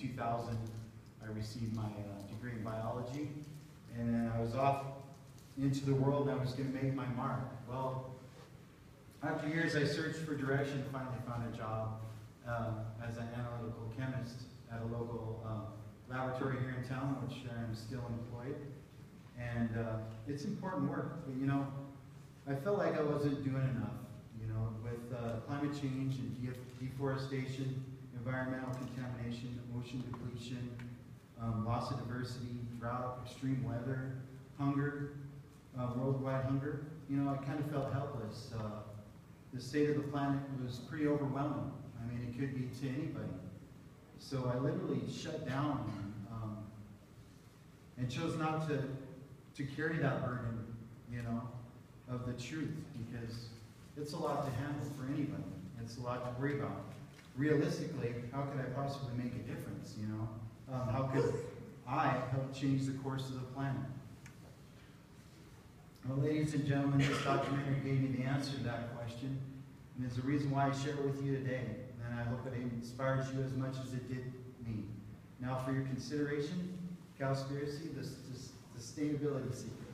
2000, I received my uh, degree in biology, and then I was off into the world and I was going to make my mark. Well, after years, I searched for direction, finally found a job uh, as an analytical chemist at a local uh, laboratory here in town, which I'm still employed. And uh, it's important work, but you know, I felt like I wasn't doing enough. You know, with uh, climate change and de- deforestation, environmental contamination, depletion, um, loss of diversity, drought, extreme weather, hunger, uh, worldwide hunger, you know, I kind of felt helpless. Uh, the state of the planet was pretty overwhelming. I mean, it could be to anybody. So I literally shut down um, and chose not to, to carry that burden, you know, of the truth because it's a lot to handle for anybody. It's a lot to worry about. Realistically, how could I possibly make a difference? I help change the course of the planet? Well, ladies and gentlemen, this documentary gave me the answer to that question, and it's the reason why I share it with you today, and I hope it inspires you as much as it did me. Now, for your consideration, Cowspiracy, the, the sustainability secret.